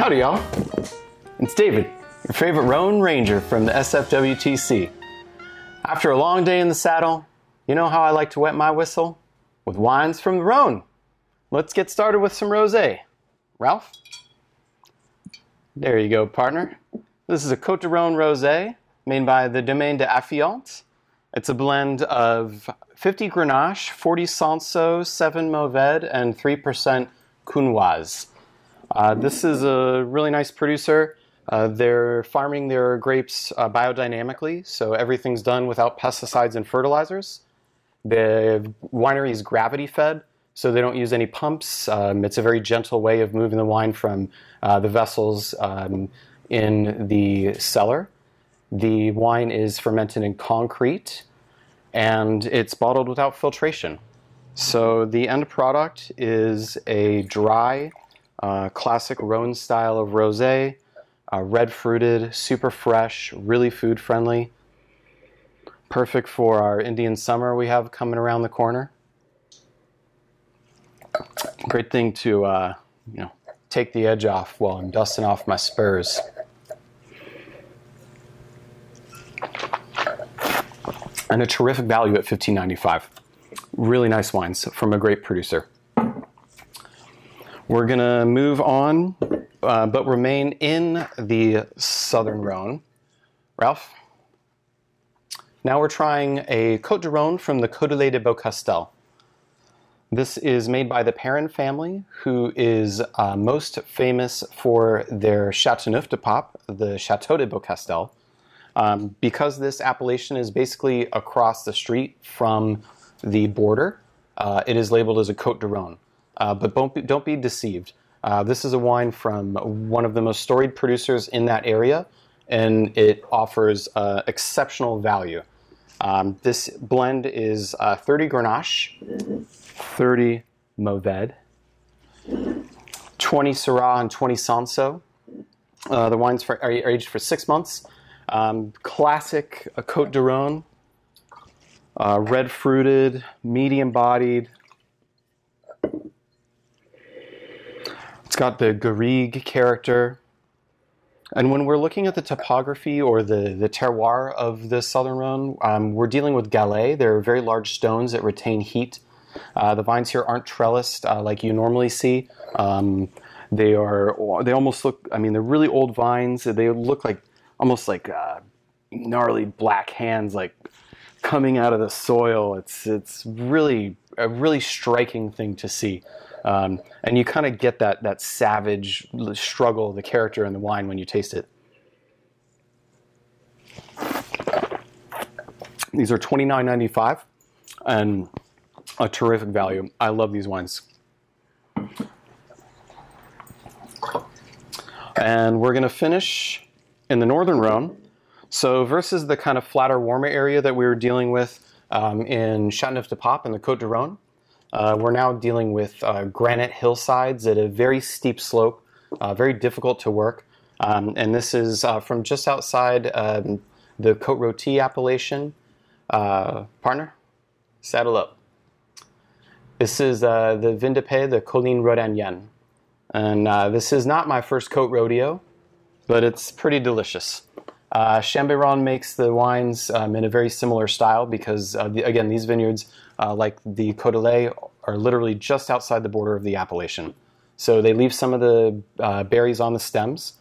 Howdy, y'all. It's David, your favorite Rhone Ranger from the SFWTC. After a long day in the saddle, you know how I like to wet my whistle? With wines from the Rhone. Let's get started with some rosé. Ralph? There you go, partner. This is a Côte de Rhone rosé made by the Domaine de Aphillanthes. It's a blend of 50 Grenache, 40 Cinsault, 7 Mourvèdre, and 3% Counoise. Uh, this is a really nice producer. Uh, they're farming their grapes uh, biodynamically, so everything's done without pesticides and fertilizers. The winery is gravity fed, so they don't use any pumps. Um, it's a very gentle way of moving the wine from uh, the vessels um, in the cellar. The wine is fermented in concrete and it's bottled without filtration. So the end product is a dry, uh, classic Rhone style of rosé, uh, red fruited, super fresh, really food friendly. Perfect for our Indian summer we have coming around the corner. Great thing to uh, you know take the edge off while I'm dusting off my spurs. and a terrific value at $15.95. Really nice wines from a great producer. We're going to move on, uh, but remain in the Southern Rhone. Ralph? Now we're trying a Côte de Rhone from the Coudoulet de Beaucastel. This is made by the Perrin family, who is uh, most famous for their Chateauneuf-du-Pape, the Chateau de Beaucastel, um, because this appellation is basically across the street from the border, uh, it is labeled as a Côte de Rhone. Uh, but don't be, don't be deceived. Uh, this is a wine from one of the most storied producers in that area, and it offers uh, exceptional value. Um, this blend is uh, 30 Grenache, 30 Mourvèdre, 20 Syrah, and 20 Cinsault. Uh, the wines for, are aged for six months. Um, classic a Côte de Rhone, uh, red fruited, medium bodied. Got the Garrigue character. And when we're looking at the topography or the, the terroir of the Southern Rhone, um, we're dealing with galets. They're very large stones that retain heat. Uh, the vines here aren't trellised uh, like you normally see. Um, they are, they almost look, I mean, they're really old vines. They look like almost like uh, gnarly black hands like coming out of the soil. It's it's really a really striking thing to see, um, and you kind of get that that savage struggle of the character in the wine when you taste it. These are twenty nine ninety five, and a terrific value. I love these wines. And we're going to finish in the northern Rhone. So versus the kind of flatter, warmer area that we were dealing with um, in Châteauneuf-du-Pape in the Côte de Rhone, uh, we're now dealing with uh, granite hillsides at a very steep slope, uh, very difficult to work. Um, and this is uh, from just outside um, the Côte Rôtie appellation. Uh, partner, saddle up. This is uh, the Vin de Pays, the Collines Rhodaniennes. And this is not my first Côte rodeo but it's pretty delicious. Uh, Chambeyron makes the wines um, in a very similar style because, uh, the, again, these vineyards, uh, like the Coudoulet, are literally just outside the border of the appellation. So they leave some of the uh, berries on the stems.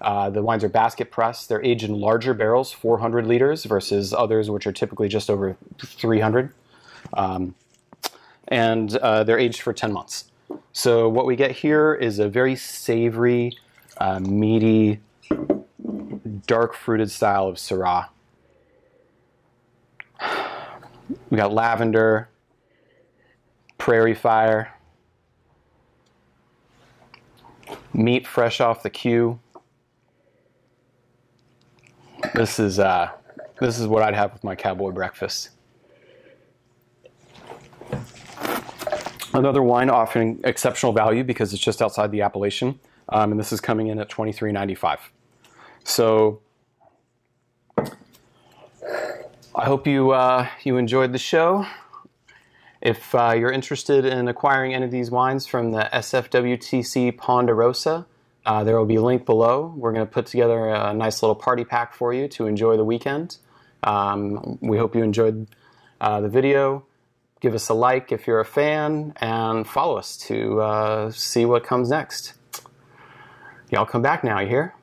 Uh, the wines are basket pressed. They're aged in larger barrels, 400 liters, versus others which are typically just over 300. Um, and uh, they're aged for 10 months. So what we get here is a very savory, meaty, dark fruited style of Syrah. We got lavender, prairie fire, meat fresh off the queue. This is uh, this is what I'd have with my cowboy breakfast. Another wine offering exceptional value because it's just outside the appellation, um, and this is coming in at twenty three ninety five. So I hope you uh, you enjoyed the show. If uh, you're interested in acquiring any of these wines from the SFWTC Ponderosa, Uh, there will be a link below. We're going to put together a nice little party pack for you to enjoy the weekend. Um, we hope you enjoyed uh, the video. Give us a like if you're a fan, and follow us to uh, see what comes next. Y'all come back now, you hear?